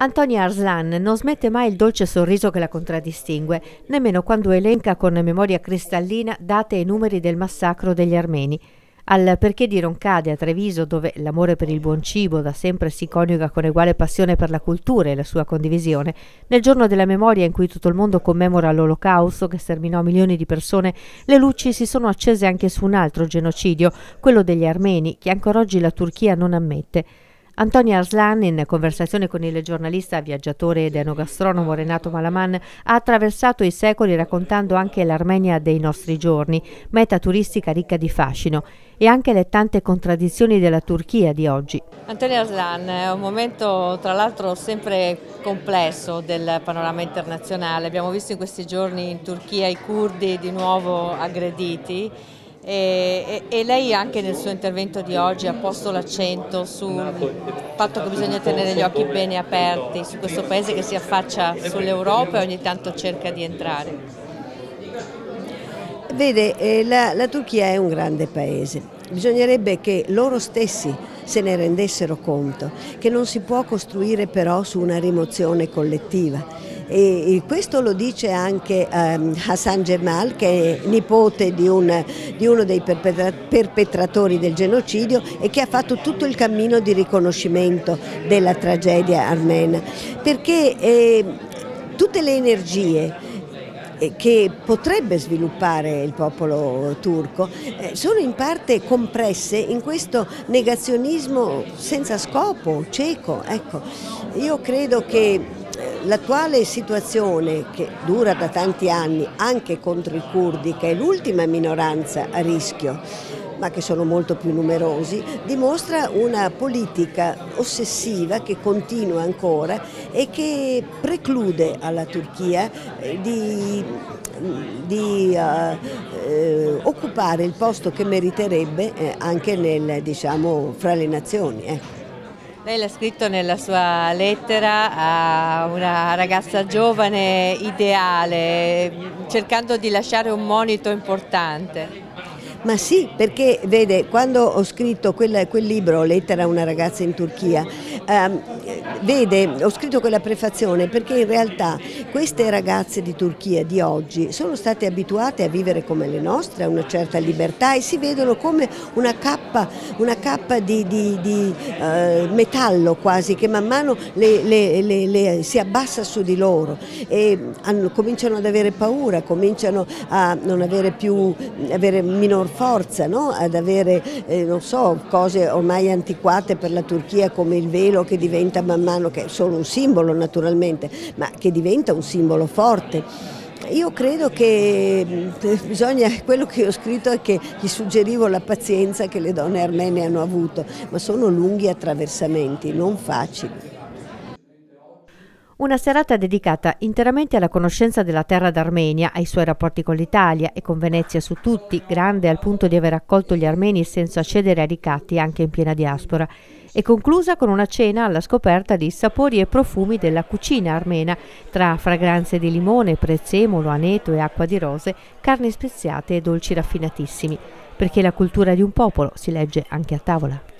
Antonia Arslan non smette mai il dolce sorriso che la contraddistingue, nemmeno quando elenca con memoria cristallina date e numeri del massacro degli armeni. Al perché di Roncade a Treviso, dove l'amore per il buon cibo da sempre si coniuga con uguale passione per la cultura e la sua condivisione, nel giorno della memoria in cui tutto il mondo commemora l'olocausto che sterminò milioni di persone, le luci si sono accese anche su un altro genocidio, quello degli armeni, che ancora oggi la Turchia non ammette. Antonia Arslan, in conversazione con il giornalista, viaggiatore ed enogastronomo Renato Malaman, ha attraversato i secoli raccontando anche l'Armenia dei nostri giorni, meta turistica ricca di fascino, e anche le tante contraddizioni della Turchia di oggi. Antonia Arslan è un momento tra l'altro sempre complesso del panorama internazionale. Abbiamo visto in questi giorni in Turchia i curdi di nuovo aggrediti e, e, lei anche nel suo intervento di oggi ha posto l'accento sul fatto che bisogna tenere gli occhi bene aperti su questo paese che si affaccia sull'Europa e ogni tanto cerca di entrare. Vede, eh, la, la Turchia è un grande paese, bisognerebbe che loro stessi se ne rendessero conto, che non si può costruire però su una rimozione collettiva e questo lo dice anche um, Hassan Gemal che è nipote di, un, di uno dei perpetratori del genocidio e che ha fatto tutto il cammino di riconoscimento della tragedia armena perché eh, tutte le energie eh, che potrebbe sviluppare il popolo turco eh, sono in parte compresse in questo negazionismo senza scopo, cieco. Ecco, io credo che L'attuale situazione che dura da tanti anni anche contro i curdi, che è l'ultima minoranza a rischio, ma che sono molto più numerosi, dimostra una politica ossessiva che continua ancora e che preclude alla Turchia eh, di, di uh, eh, occupare il posto che meriterebbe eh, anche nel, diciamo, fra le nazioni. Ecco. Lei l'ha scritto nella sua lettera a una ragazza giovane ideale, cercando di lasciare un monito importante. Ma sì, perché vede, quando ho scritto quel, quel libro, Lettera a una ragazza in Turchia, ehm, vede, ho scritto quella prefazione perché in realtà queste ragazze di Turchia di oggi sono state abituate a vivere come le nostre, a una certa libertà e si vedono come una cappa, una cappa di, di, di eh, metallo quasi che man mano le, le, le, si abbassa su di loro e hanno, cominciano ad avere paura, cominciano a non avere più, avere minor forza no? ad avere eh, so, cose ormai antiquate per la Turchia come il velo che diventa man mano, che è solo un simbolo naturalmente, ma che diventa un simbolo forte. Io credo che mm, bisogna, quello che ho scritto è che gli suggerivo la pazienza che le donne armene hanno avuto, ma sono lunghi attraversamenti, non facili. Una serata dedicata interamente alla conoscenza della terra d'Armenia, ai suoi rapporti con l'Italia e con Venezia su tutti, grande al punto di aver accolto gli armeni senza cedere ai ricatti anche in piena diaspora, e conclusa con una cena alla scoperta di sapori e profumi della cucina armena, tra fragranze di limone, prezzemolo, aneto e acqua di rose, carni speziate e dolci raffinatissimi, perché la cultura di un popolo si legge anche a tavola.